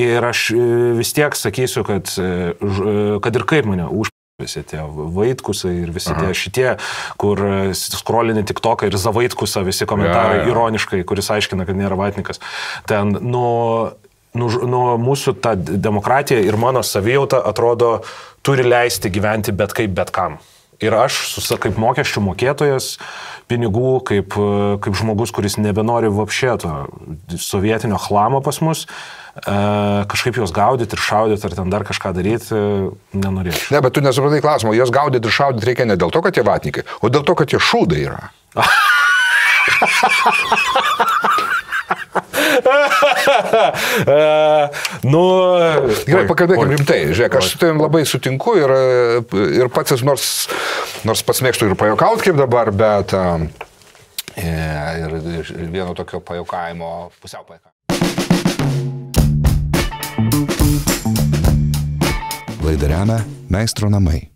Ir aš e, vis tiek sakysiu, kad, e, ž- kad ir kaip mane už visi tie vaitkusai ir visi Aha. tie šitie, kur skrolinė tik toką ir zavaitkusą visi komentarai Ja, ja. ironiškai, kuris aiškina, kad nėra vaitnikas. Ten nuo, ž- nuo mūsų ta demokratija ir mano savijauta atrodo turi leisti gyventi bet kaip, bet kam. Ir aš, kaip mokesčių mokėtojas, pinigų, kaip, kaip žmogus, kuris nebenori vapšėto sovietinio chlamo pas mus, e, kažkaip juos gaudyti ir šaudyti ar ten dar kažką daryti, nenorėčiau. Ne, bet tu nesupratai klausimo, jos gaudyti ir šaudyti reikia ne dėl to, kad jie vatnikai, o dėl to, kad jie šūdai yra. E, nu, Gerai, pakalbėkime rimtai. Žiūrėk, aš su tavim labai sutinku ir, ir pats esu nors, nors pats mėgstu ir pajokauti kaip dabar, bet e, ir, ir vieno tokio pajokavimo, pusiau pajokavimo. Laidą remia Meistro namai.